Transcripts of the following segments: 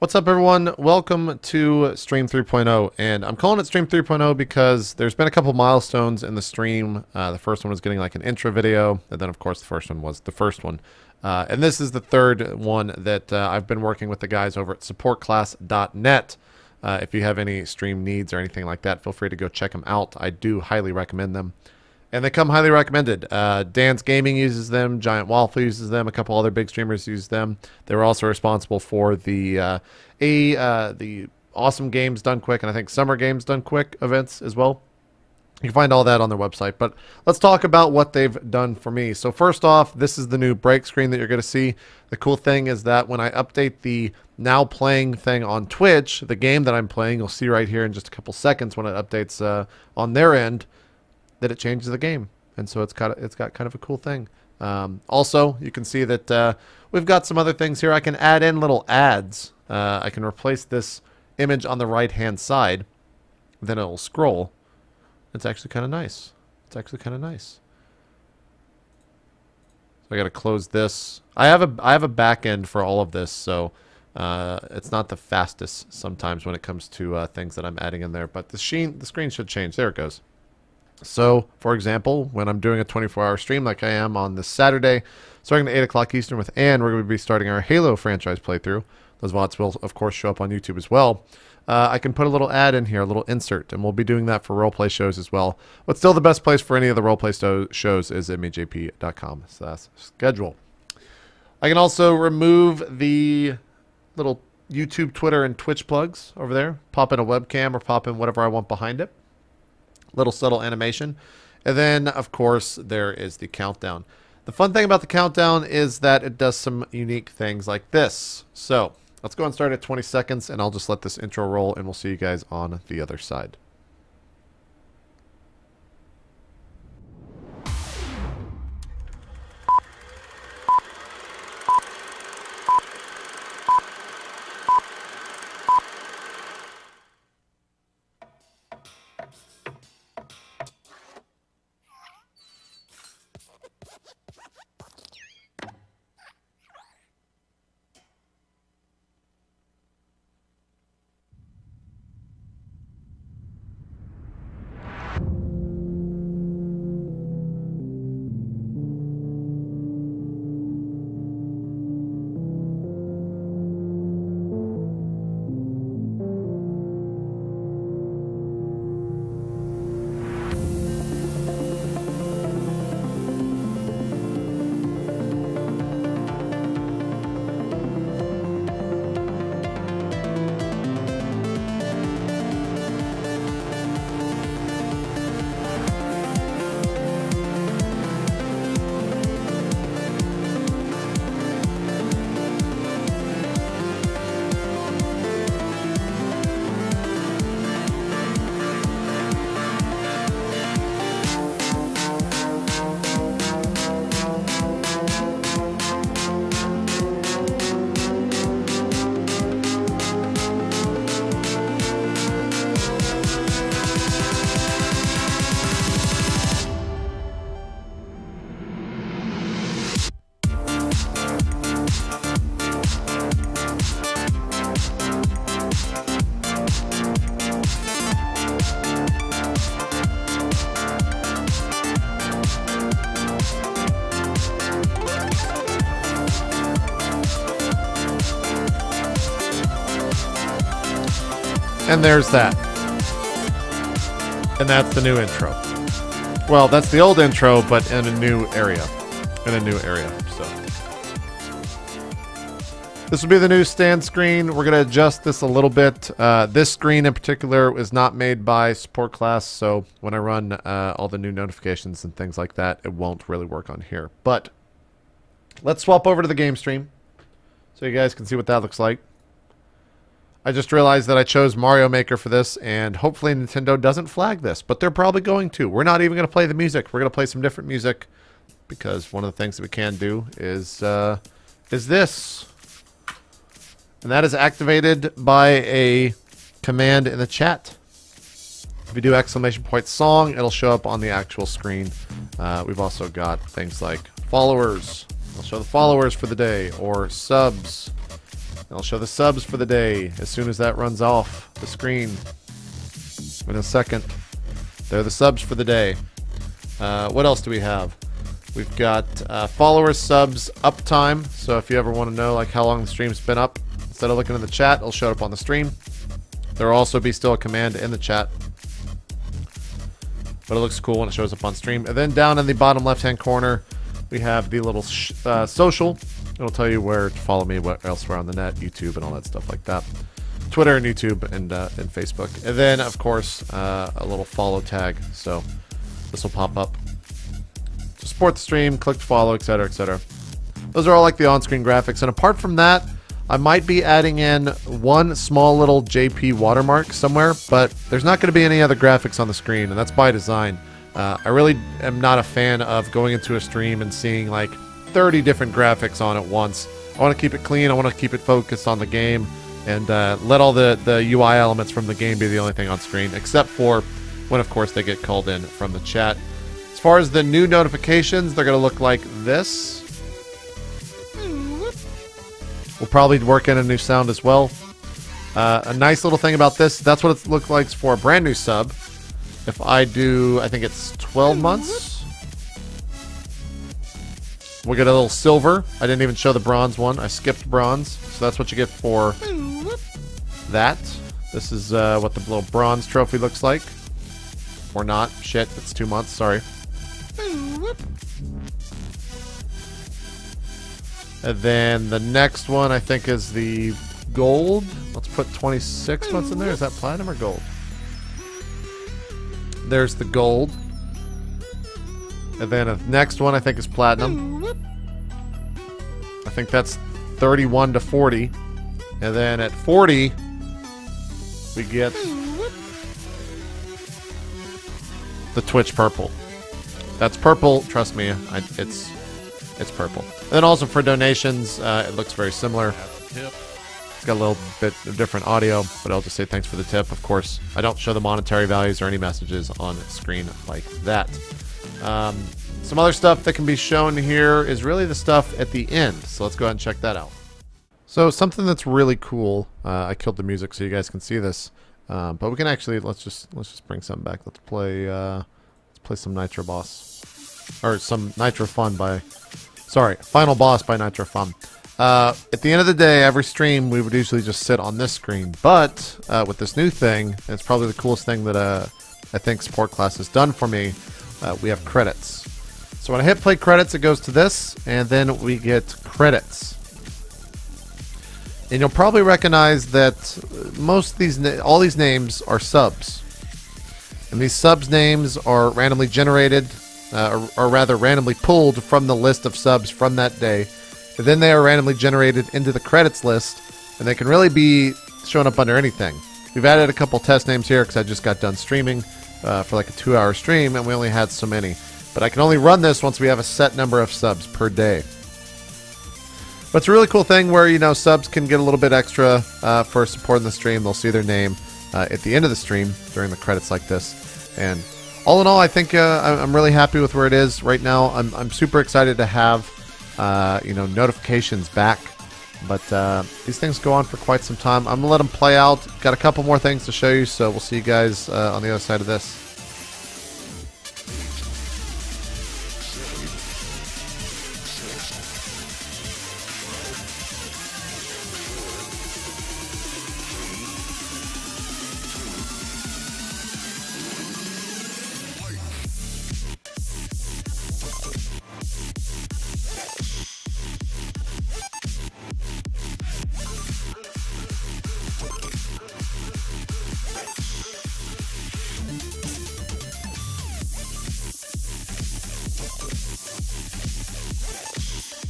What's up, everyone? Welcome to Stream 3.0, and I'm calling it Stream 3.0 because there's been a couple milestones in the stream. Uh, the first one was getting like an intro video, and then, of course, the first one was the first one. Uh, and this is the third one that uh, I've been working with the guys over at supportclass.net. Uh, if you have any stream needs or anything like that, feel free to go check them out. I do highly recommend them. And they come highly recommended. Uh, Dan's Gaming uses them. Giant Waffle uses them. A couple other big streamers use them. They were also responsible for the uh, a uh, the Awesome Games Done Quick and I think Summer Games Done Quick events as well. You can find all that on their website. But let's talk about what they've done for me. So first off, this is the new break screen that you're going to see. The cool thing is that when I update the now playing thing on Twitch, the game that I'm playing, you'll see right here in just a couple seconds when it updates uh, on their end that it changes the game. And so it's got it's got kind of a cool thing. Um, also, you can see that uh, we've got some other things here. I can add in little ads. Uh, I can replace this image on the right hand side. Then it'll scroll. It's actually kind of nice. It's actually kind of nice. So I got to close this. I have a I have a back end for all of this, so uh, it's not the fastest sometimes when it comes to uh, things that I'm adding in there. But the screen the screen should change. There it goes. So, for example, when I'm doing a 24-hour stream like I am on this Saturday, starting at 8 o'clock Eastern with Anne, we're going to be starting our Halo franchise playthrough. Those VODs will, of course, show up on YouTube as well. Uh, I can put a little ad in here, a little insert, and we'll be doing that for roleplay shows as well. But still, the best place for any of the roleplay shows is mejp.com. That's schedule. I can also remove the little YouTube, Twitter, and Twitch plugs over there. Pop in a webcam or pop in whatever I want behind it little subtle animation. And then, of course, there is the countdown. The fun thing about the countdown is that it does some unique things like this. So let's go and start at 20 seconds, and I'll just let this intro roll, and we'll see you guys on the other side. And there's that. And that's the new intro. Well, that's the old intro, but in a new area. In a new area, so. This will be the new stand screen. We're going to adjust this a little bit. Uh, this screen in particular is not made by support class, so when I run uh, all the new notifications and things like that, it won't really work on here. But let's swap over to the game stream so you guys can see what that looks like. I just realized that I chose Mario Maker for this, and hopefully Nintendo doesn't flag this, but they're probably going to. We're not even going to play the music. We're going to play some different music, because one of the things that we can do is uh, is this, and that is activated by a command in the chat. If you do exclamation point song, it'll show up on the actual screen. Uh, we've also got things like followers. I'll show the followers for the day, or subs, I'll show the subs for the day as soon as that runs off the screen in a second. They're the subs for the day. Uh, what else do we have? We've got uh, followers, subs, uptime. So if you ever want to know like how long the stream's been up, instead of looking in the chat, it'll show up on the stream. There will also be still a command in the chat. But it looks cool when it shows up on stream. And then down in the bottom left-hand corner, we have the little uh, social. It'll tell you where to follow me, what elsewhere on the net, YouTube, and all that stuff like that. Twitter and YouTube and uh, and Facebook. And then, of course, uh, a little follow tag. So this will pop up. To support the stream, click to follow, etc., etc. Those are all like the on-screen graphics. And apart from that, I might be adding in one small little JP watermark somewhere, but there's not going to be any other graphics on the screen, and that's by design. Uh, I really am not a fan of going into a stream and seeing like 30 different graphics on at once. I want to keep it clean. I want to keep it focused on the game and uh, let all the, the UI elements from the game be the only thing on screen, except for when, of course, they get called in from the chat. As far as the new notifications, they're going to look like this. We'll probably work in a new sound as well. Uh, a nice little thing about this, that's what it looks like for a brand new sub. If I do, I think it's 12 months. We'll get a little silver. I didn't even show the bronze one. I skipped bronze. So that's what you get for that. This is uh, what the little bronze trophy looks like. Or not. Shit, it's two months. Sorry. And then the next one, I think, is the gold. Let's put 26 months in there. Is that platinum or gold? There's the gold. And then the next one, I think, is platinum. I think that's 31 to 40. And then at 40, we get the Twitch purple. That's purple. Trust me, I, it's it's purple. And then also for donations, uh, it looks very similar. It's got a little bit of different audio, but I'll just say thanks for the tip. Of course, I don't show the monetary values or any messages on screen like that. Um, some other stuff that can be shown here is really the stuff at the end. So let's go ahead and check that out. So something that's really cool. Uh, I killed the music so you guys can see this, um, but we can actually let's just let's just bring something back. Let's play uh, let's play some Nitro Boss or some Nitro Fun by Sorry, Final Boss by Nitro Fun. Uh, at the end of the day, every stream we would usually just sit on this screen, but uh, with this new thing, it's probably the coolest thing that uh, I think Support Class has done for me. Uh, we have credits. So when I hit play credits, it goes to this, and then we get credits. And you'll probably recognize that most these, all these names are subs. And these subs names are randomly generated uh, or, or, rather randomly pulled from the list of subs from that day. And then they are randomly generated into the credits list, and they can really be shown up under anything. We've added a couple test names here because I just got done streaming uh, for like a two-hour stream, and we only had so many. But I can only run this once we have a set number of subs per day. But it's a really cool thing where, you know, subs can get a little bit extra uh, for supporting the stream. They'll see their name uh, at the end of the stream during the credits like this. And all in all, I think uh, I'm really happy with where it is right now. I'm, I'm super excited to have, uh, you know, notifications back. But uh, these things go on for quite some time. I'm going to let them play out. Got a couple more things to show you, so we'll see you guys uh, on the other side of this.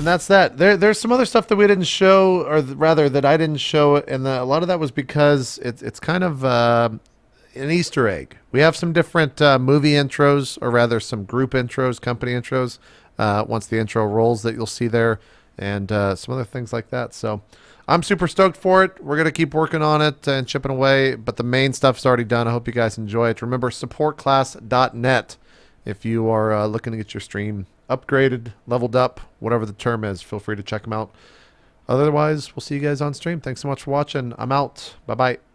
And that's that. There, there's some other stuff that we didn't show, or rather that I didn't show, and the, a lot of that was because it's it's kind of uh, an Easter egg. We have some different uh, movie intros, or rather some group intros, company intros. Uh, once the intro rolls, that you'll see there, and uh, some other things like that. So. I'm super stoked for it. We're going to keep working on it and chipping away, but the main stuff's already done. I hope you guys enjoy it. Remember, supportclass.net if you are uh, looking to get your stream upgraded, leveled up, whatever the term is. Feel free to check them out. Otherwise, we'll see you guys on stream. Thanks so much for watching. I'm out. Bye bye.